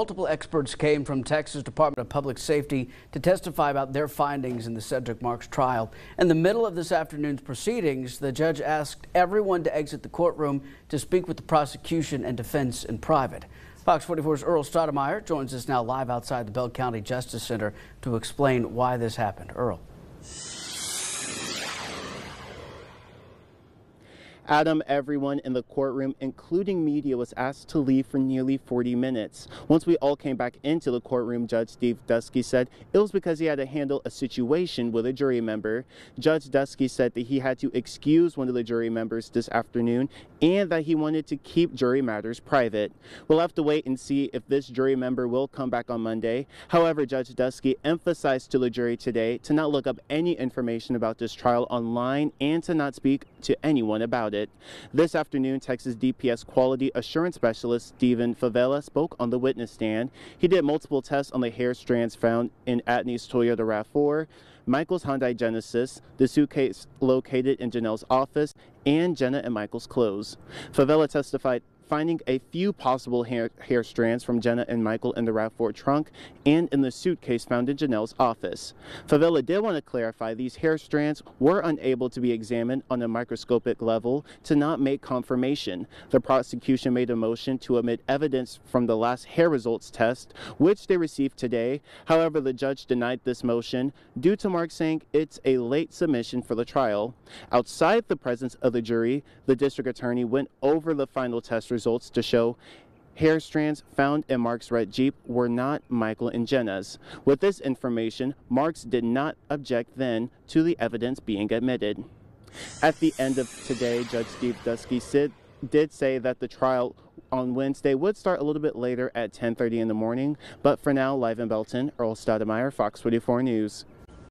Multiple experts came from Texas Department of Public Safety to testify about their findings in the Cedric Marks trial. In the middle of this afternoon's proceedings, the judge asked everyone to exit the courtroom to speak with the prosecution and defense in private. Fox 44's Earl Stoudemire joins us now live outside the Bell County Justice Center to explain why this happened. Earl. Adam, everyone in the courtroom, including media, was asked to leave for nearly 40 minutes. Once we all came back into the courtroom, Judge Steve Duskie said it was because he had to handle a situation with a jury member. Judge Duskie said that he had to excuse one of the jury members this afternoon and that he wanted to keep jury matters private. We'll have to wait and see if this jury member will come back on Monday. However, Judge Duskie emphasized to the jury today to not look up any information about this trial online and to not speak to anyone about it it. This afternoon, Texas DPS Quality Assurance Specialist Stephen Favela spoke on the witness stand. He did multiple tests on the hair strands found in Atney's Toyota RAV4, Michael's Hyundai Genesis, the suitcase located in Janelle's office, and Jenna and Michael's clothes. Favela testified finding a few possible hair, hair strands from Jenna and Michael in the RAV4 trunk and in the suitcase found in Janelle's office. Favela did want to clarify these hair strands were unable to be examined on a microscopic level to not make confirmation. The prosecution made a motion to omit evidence from the last hair results test, which they received today. However, the judge denied this motion due to Mark saying it's a late submission for the trial. Outside the presence of the jury, the district attorney went over the final test results to show hair strands found in Mark's red Jeep were not Michael and Jenna's. With this information, Marks did not object then to the evidence being admitted. At the end of today, Judge Steve Duskie said, did say that the trial on Wednesday would start a little bit later at 10.30 in the morning. But for now, live in Belton, Earl Stoudemire, Fox 44 News.